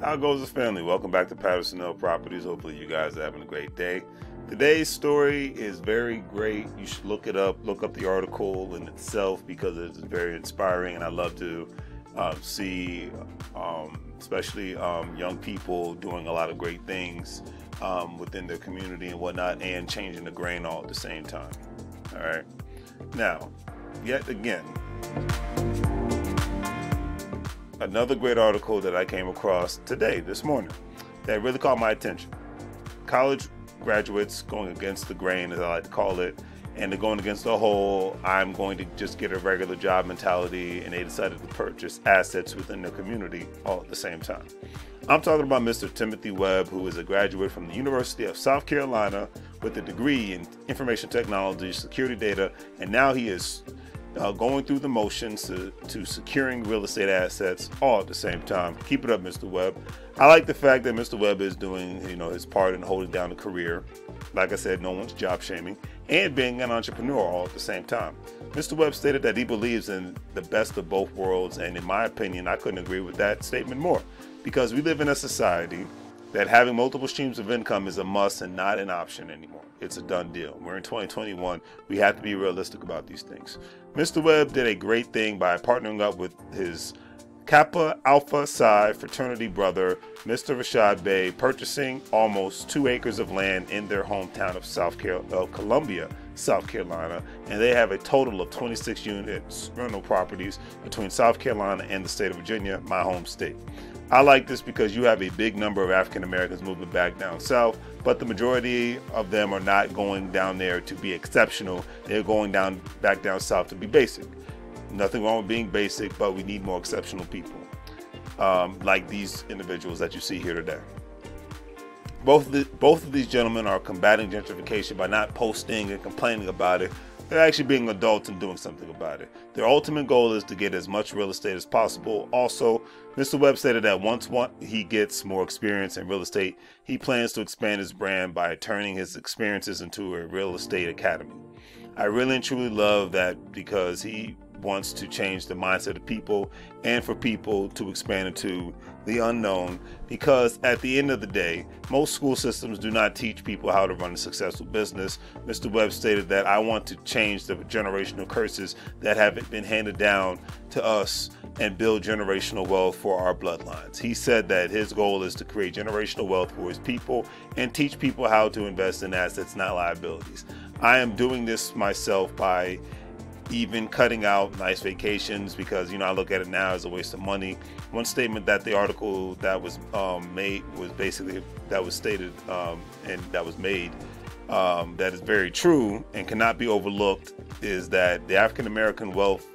How goes the family? Welcome back to Patterson L Properties. Hopefully, you guys are having a great day. Today's story is very great. You should look it up. Look up the article in itself because it's very inspiring, and I love to uh, see, um, especially um, young people, doing a lot of great things um, within their community and whatnot, and changing the grain all at the same time. All right. Now, yet again, another great article that I came across today, this morning, that really caught my attention. College graduates going against the grain, as I like to call it, and they're going against the whole I'm going to just get a regular job mentality, and they decided to purchase assets within their community all at the same time. I'm talking about Mr. Timothy Webb, who is a graduate from the University of South Carolina with a degree in information technology, security data, and now he is uh, going through the motions to, to securing real estate assets all at the same time. Keep it up, Mr. Webb. I like the fact that Mr. Webb is doing, you know, his part in holding down a career. Like I said, no one's job shaming and being an entrepreneur all at the same time. Mr. Webb stated that he believes in the best of both worlds, and in my opinion, I couldn't agree with that statement more because we live in a society that having multiple streams of income is a must and not an option anymore. It's a done deal. We're in 2021. We have to be realistic about these things. Mr. Webb did a great thing by partnering up with his Kappa Alpha Psi fraternity brother, Mr. Rashad Bey, purchasing almost two acres of land in their hometown of South Carolina, Columbia, South Carolina, and they have a total of 26 units rental properties between South Carolina and the state of Virginia, my home state. I like this because you have a big number of African Americans moving back down south, but the majority of them are not going down there to be exceptional. They're going down back down south to be basic. Nothing wrong with being basic, but we need more exceptional people um, like these individuals that you see here today. Both of, the, both of these gentlemen are combating gentrification by not posting and complaining about it, they're actually being adults and doing something about it. Their ultimate goal is to get as much real estate as possible. Also, Mr. Webb stated that once he gets more experience in real estate, he plans to expand his brand by turning his experiences into a real estate academy. I really and truly love that because he wants to change the mindset of people and for people to expand into the unknown because at the end of the day, most school systems do not teach people how to run a successful business. Mr. Webb stated that I want to change the generational curses that have been handed down to us and build generational wealth for our bloodlines. He said that his goal is to create generational wealth for his people and teach people how to invest in assets, not liabilities. I am doing this myself by even cutting out nice vacations because you know I look at it now as a waste of money. One statement that the article that was um, made was basically that was stated um, and that was made um, that is very true and cannot be overlooked is that the African American wealth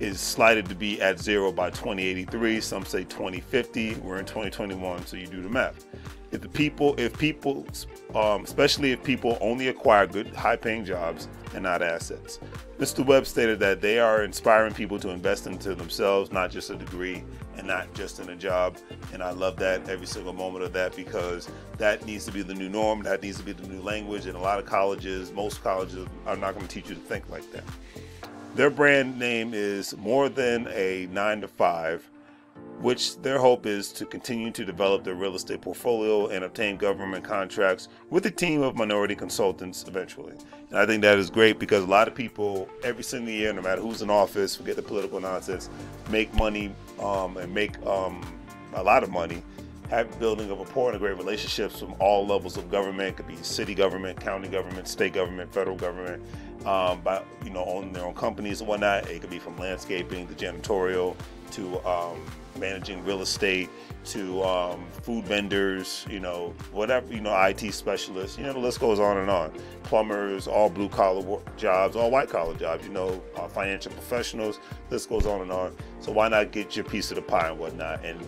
is slated to be at zero by 2083. Some say 2050. We're in 2021, so you do the math. If the people, if people, um, especially if people only acquire good, high-paying jobs and not assets, Mr. Webb stated that they are inspiring people to invest into themselves, not just a degree and not just in a job. And I love that every single moment of that because that needs to be the new norm. That needs to be the new language. And a lot of colleges, most colleges, are not going to teach you to think like that. Their brand name is more than a nine to five which their hope is to continue to develop their real estate portfolio and obtain government contracts with a team of minority consultants eventually. And I think that is great because a lot of people, every single year, no matter who's in office, forget the political nonsense, make money um, and make um, a lot of money. Have building of a rapport and great relationships from all levels of government. It could be city government, county government, state government, federal government. Um, by you know, owning their own companies and whatnot. It could be from landscaping, the janitorial, to um, managing real estate to um, food vendors, you know, whatever, you know, IT specialists, you know, the list goes on and on. Plumbers, all blue collar jobs, all white collar jobs, you know, uh, financial professionals, list goes on and on. So why not get your piece of the pie and whatnot? And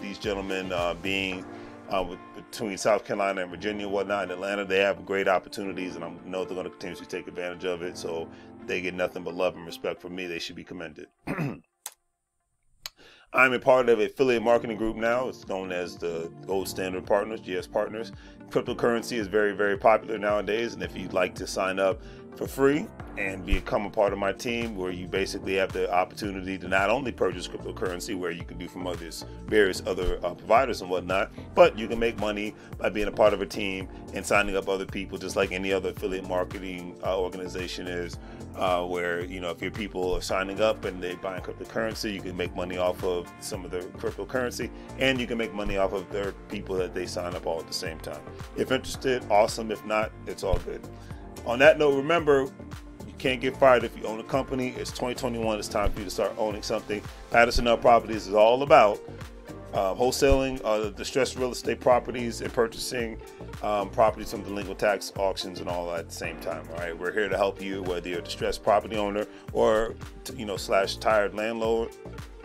these gentlemen uh, being uh, with, between South Carolina and Virginia and whatnot in Atlanta, they have great opportunities, and I know they're going to continue to take advantage of it. So they get nothing but love and respect from me. They should be commended. I'm a part of affiliate marketing group now. It's known as the Gold Standard Partners, GS Partners. Cryptocurrency is very, very popular nowadays, and if you'd like to sign up for free and become a part of my team where you basically have the opportunity to not only purchase cryptocurrency where you can do from others various other uh, providers and whatnot but you can make money by being a part of a team and signing up other people just like any other affiliate marketing uh, organization is uh, where you know if your people are signing up and they buying cryptocurrency you can make money off of some of their cryptocurrency and you can make money off of their people that they sign up all at the same time. If interested awesome. If not it's all good on that note, remember, you can't get fired if you own a company. It's 2021. It's time for you to start owning something. Patterson L Properties is all about uh, wholesaling uh, distressed real estate properties and purchasing um, properties from delinquent tax auctions and all at the same time. All right, we're here to help you whether you're a distressed property owner or you know slash tired landlord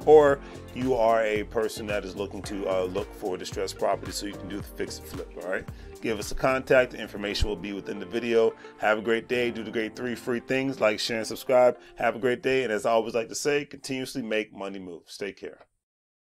or you are a person that is looking to uh, look for distressed property so you can do the fix and flip. All right, give us a contact. The information will be within the video. Have a great day. Do the great three free things like share and subscribe. Have a great day. And as I always like to say, continuously make money move. Stay care.